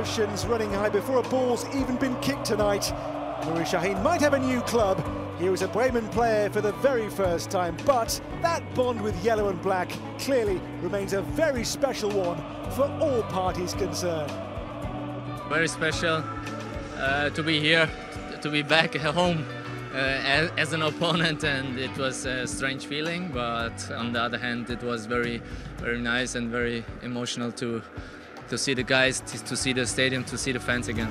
emotions running high before a ball's even been kicked tonight. Nuri Sahin might have a new club. He was a Bremen player for the very first time, but that bond with yellow and black clearly remains a very special one for all parties concerned. Very special uh, to be here, to be back at home uh, as, as, an opponent, and it was a strange feeling. But on the other hand, it was very, very nice and very emotional to to see the guys, to see the stadium, to see the fans again.